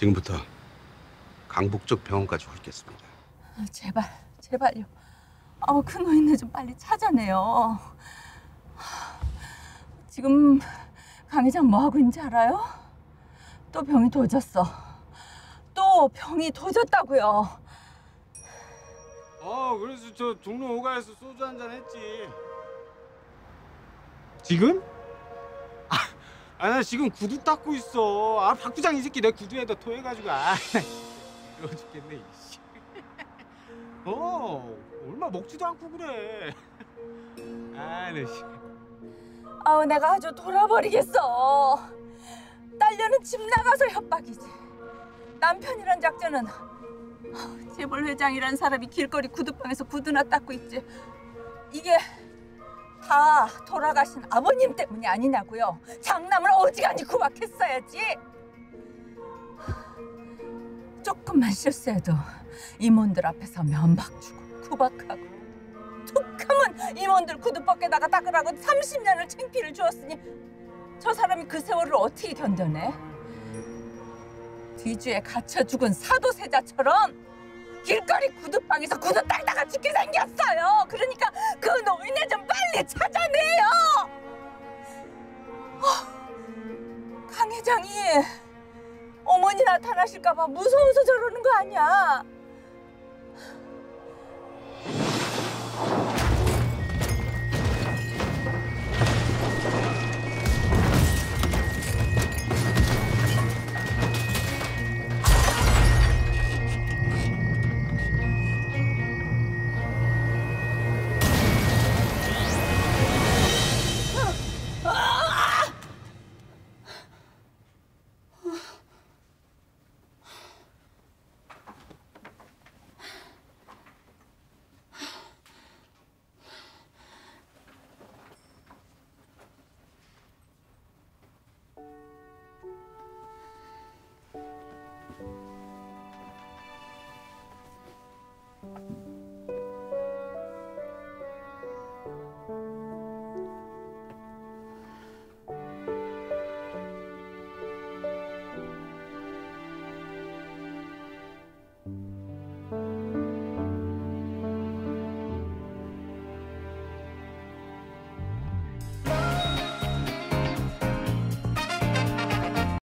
지금부터 강북 쪽 병원까지 홀겠습니다. 아, 제발, 제발요. 어, 그 노인네 좀 빨리 찾아내요. 지금 강 회장 뭐 하고 있는지 알아요? 또 병이 도졌어. 또 병이 도졌다고요. 어 그래서 저 종로 오가에서 소주 한 잔 했지 지금? 아 나 지금 구두 닦고 있어 아 박부장 이 새끼 내 구두에다 토해가지고 아 이러고 죽겠네 이씨 어 얼마 먹지도 않고 그래 아나 씨. 아우 내가 아주 돌아버리겠어. 딸려는 집 나가서 협박이지. 남편이란 작전은 재벌 회장이란 사람이 길거리 구두방에서 구두나 닦고 있지. 이게 다 돌아가신 아버님 때문이 아니냐고요. 장남을 어지간히 구박했어야지. 조금만 실수해도 임원들 앞에서 면박 주고 구박하고 툭하면 임원들 구두 벗겨다가 닦으라고 30년을 창피를 주었으니 저 사람이 그 세월을 어떻게 견뎌내? 뒤주에 갇혀 죽은 사도세자처럼 길거리 구두방에서 구두 닦다가 죽게 생겼어요. 그러니까 그 빨리 찾아내요. 어, 강 회장이 어머니 나타나실까봐 무서워서 저러는 거 아니야. Thank you.